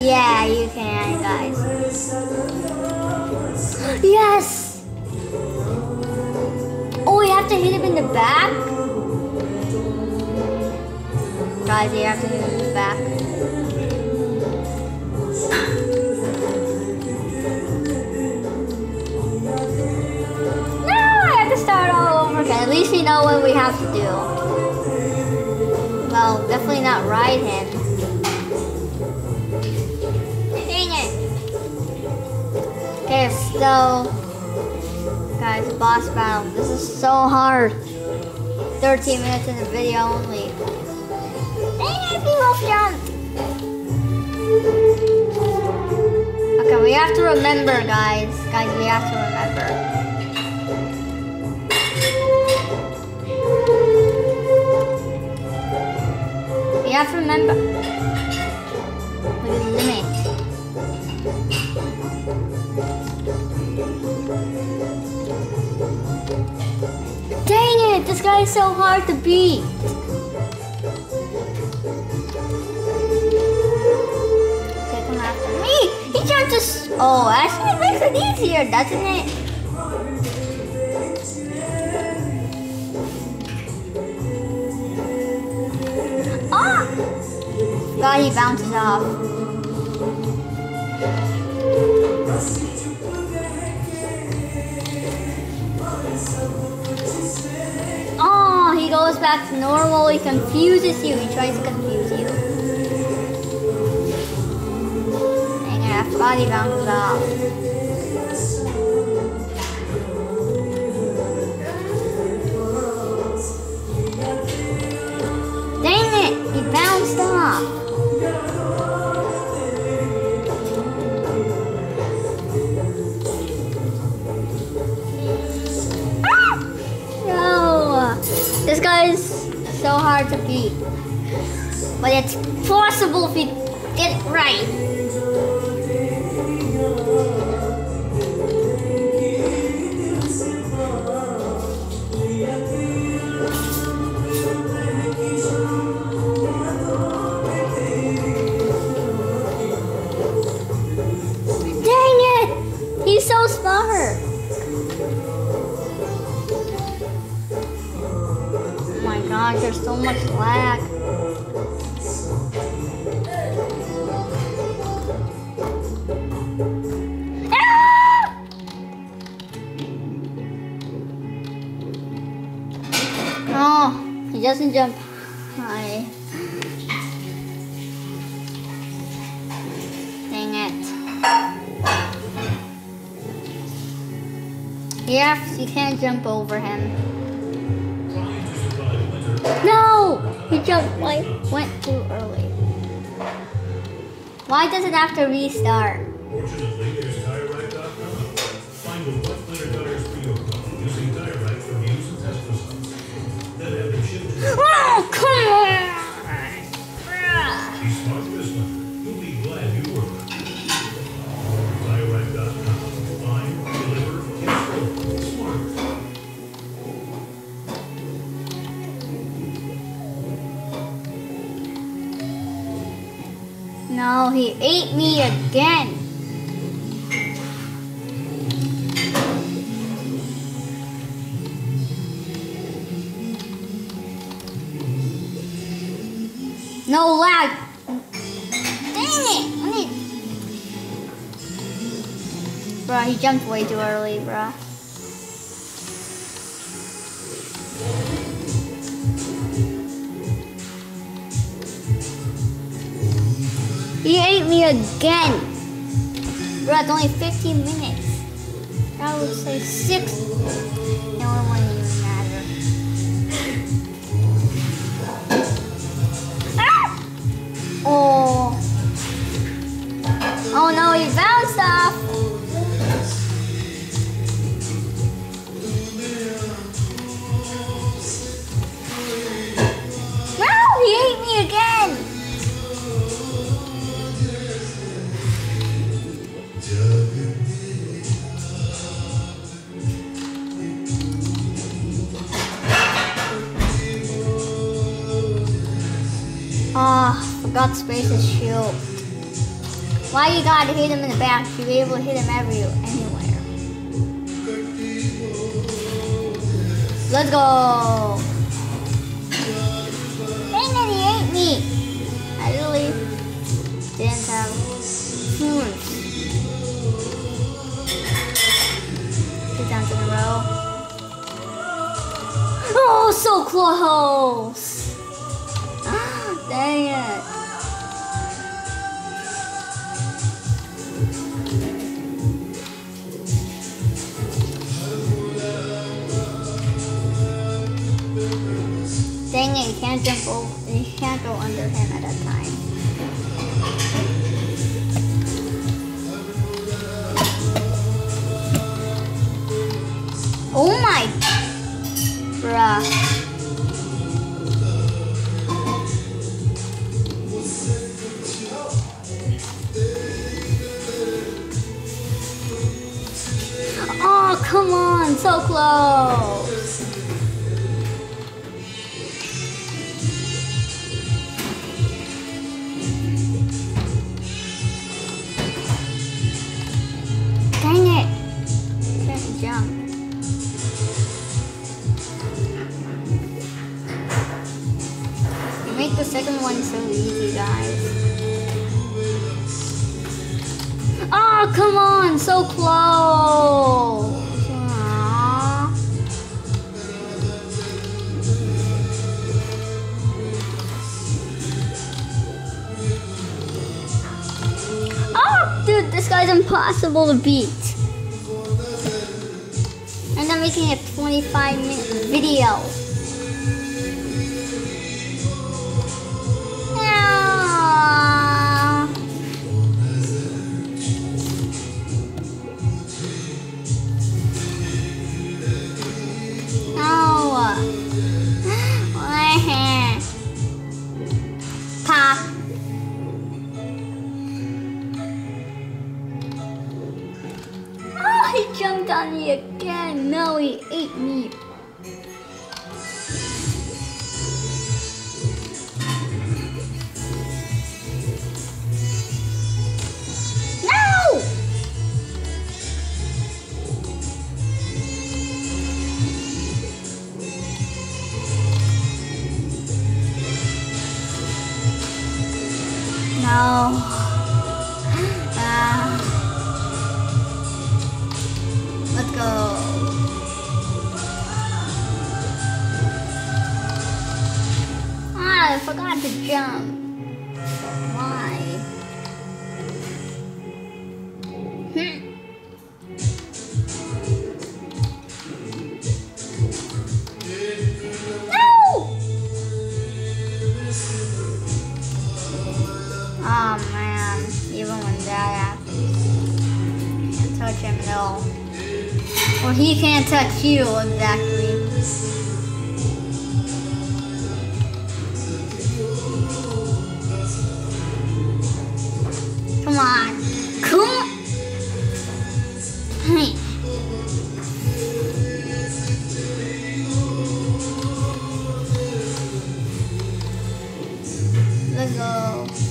Yeah, you can, guys. Yes! Oh, you have to hit him in the back? Guys, you have to hit him in the back. No, I have to start all over again. At least we know what we have to do. Well, definitely not ride him. So guys, boss battle. This is so hard. 13 minutes in the video only. Dang it, jump. Okay, we have to remember, guys. Guys, we have to remember. We have to remember. Guy so hard to beat. Okay, come after me. He jumped us. Oh, actually, it makes it easier, doesn't it? Ah! God, he bounces off. Back to normal. He confuses you. He tries to confuse you. Dang it, I forgot he off. Dang it, he bounced off. Hard to beat. But it's possible if you get it right. Ah! Oh, he doesn't jump high. Dang it. Yeah, you can't jump over him. No! He jumped like went too early. Why does it have to restart? He ate me again. No lag. Dang it! Bruh, he jumped way too early, bruh. He ate me again. Bruh, it's only 15 minutes. I would say six. Forgot Space's shield. Why you gotta hit him in the back? You'll be able to hit him every anywhere. Let's go. Dang it, he ate me. I really didn't have spoons. Two times in a row. Oh, so close. Dang it. Can't jump over, you can't go under him at a time. Oh my, bruh. Oh, come on, so close. Second one so easy, guys. Oh, come on, so close. Dude, this guy's impossible to beat. And I'm making a 25 minute video. I forgot to jump. Why? Hmm. No! Oh man, even when that happens, can't touch him at all. Or he can't touch you exactly. Come on. Come. Hey. Let's go.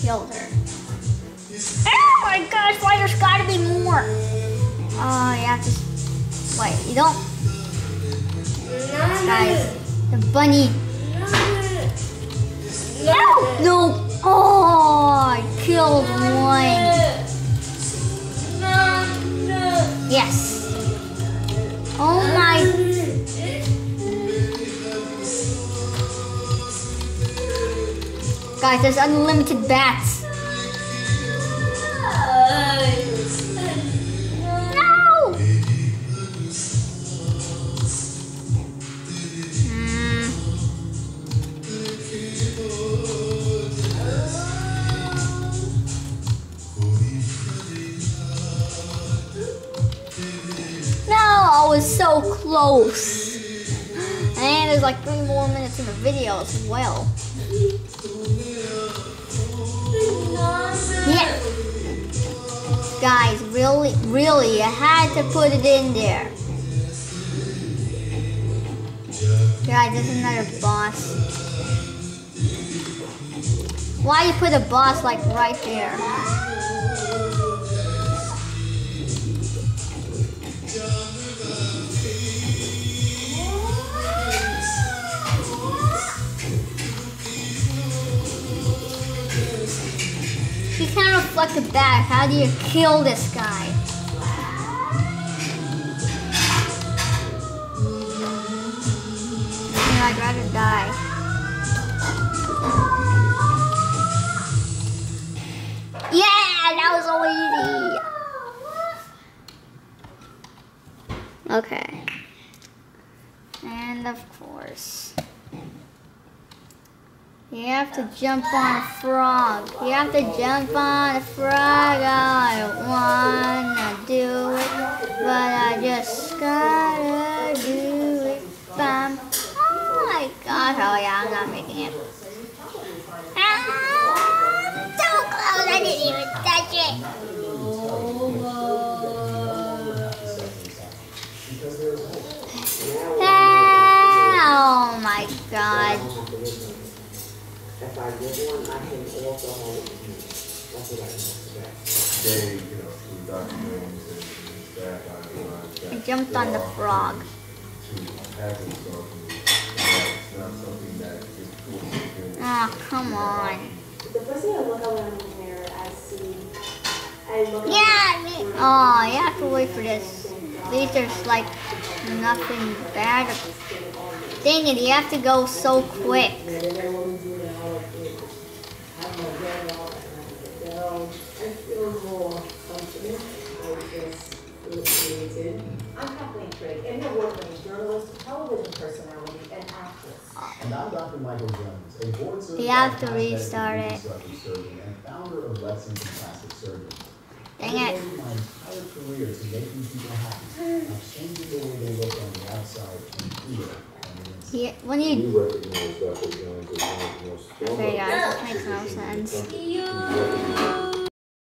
Killed her. Oh my gosh, why there's gotta be more? Oh, you have to. Wait, you don't. Guys, the bunny. No! No! Oh, I killed one. Guys, there's unlimited bats. No! No, I was so close. And there's like three more minutes in the video as well. Yeah. Guys, really, really, I had to put it in there. Guys, there's another boss. Why you put a boss like right there? Can't reflect it back. How do you kill this guy? You I'd rather die. Yeah, that was so easy. Okay. And of course, you have to jump on a frog. You have to jump on a frog. I don't wanna do it, but I just gotta do it. Bam. Oh my god, oh yeah, I'm not making it. Ah, so close, I didn't even touch it. Oh my god. If I get one, I can also hold it with me. That's what I expect. They, you know, through documentaries and staff, I realized I that. jumped on the frog. To have this document, it's not something that is cool to do. Oh, come on. The first thing I look at when I'm in the mirror, I see, I look at Yeah, me. Oh, you have to wait for this. These are there's like nothing bad. Dang it, you have to go so quick. I'm Dr. Michael Jones, a board certified You have to prosthetic restart and it. reconstructive surgeon and founder of Lexington Plastic Surgeons. Dang I've it. devoted my entire career to making people happy, of changing the way they look on the outside and feel on the inside. Yeah, when you. We recognize Dr. Jones as one of the most. Okay, guys, that makes no sense. We recognize